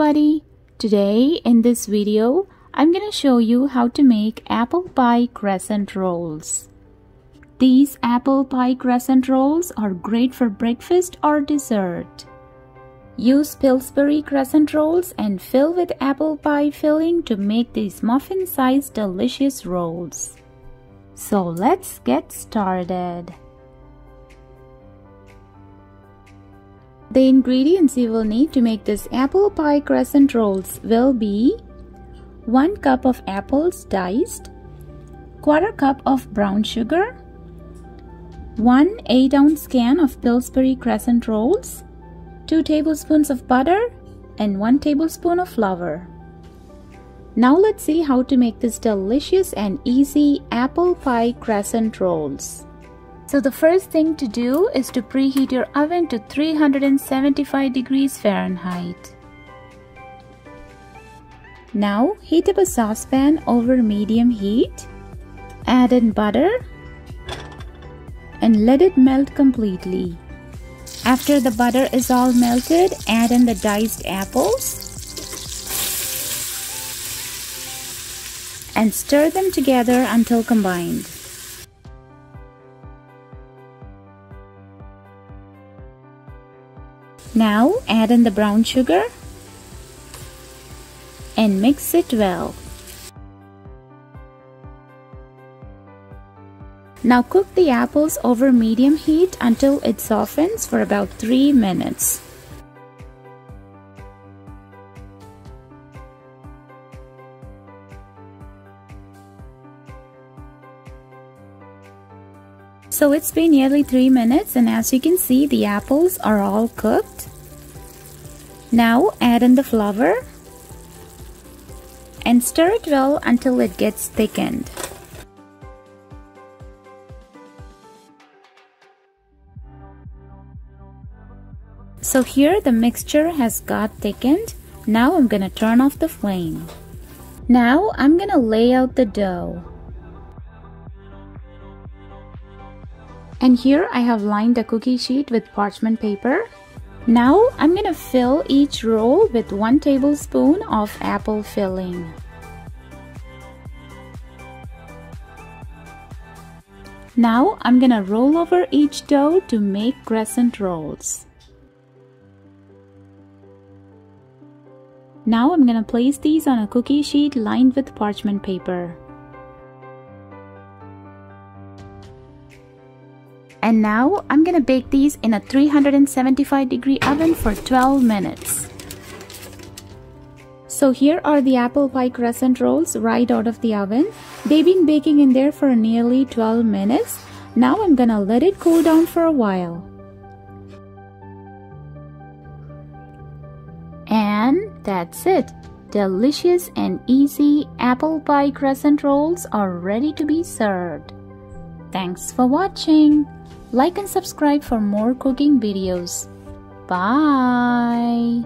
everybody! Today in this video, I'm gonna show you how to make apple pie crescent rolls. These apple pie crescent rolls are great for breakfast or dessert. Use Pillsbury crescent rolls and fill with apple pie filling to make these muffin-sized delicious rolls. So let's get started. The ingredients you will need to make this apple pie crescent rolls will be 1 cup of apples diced, quarter cup of brown sugar, 1 8 ounce can of Pillsbury crescent rolls, 2 tablespoons of butter and 1 tablespoon of flour. Now let's see how to make this delicious and easy apple pie crescent rolls. So the first thing to do is to preheat your oven to 375 degrees Fahrenheit. Now heat up a saucepan over medium heat. Add in butter and let it melt completely. After the butter is all melted, add in the diced apples and stir them together until combined. Now add in the brown sugar and mix it well. Now cook the apples over medium heat until it softens for about 3 minutes. So it's been nearly 3 minutes and as you can see the apples are all cooked. Now add in the flour and stir it well until it gets thickened. So here the mixture has got thickened. Now I'm gonna turn off the flame. Now I'm gonna lay out the dough. And here I have lined a cookie sheet with parchment paper. Now I'm gonna fill each roll with 1 tablespoon of apple filling. Now I'm gonna roll over each dough to make crescent rolls. Now I'm gonna place these on a cookie sheet lined with parchment paper. And now I'm gonna bake these in a 375 degree oven for 12 minutes. So here are the apple pie crescent rolls right out of the oven. They've been baking in there for nearly 12 minutes. Now I'm gonna let it cool down for a while. And that's it. Delicious and easy apple pie crescent rolls are ready to be served. Thanks for watching. Like and subscribe for more cooking videos. Bye.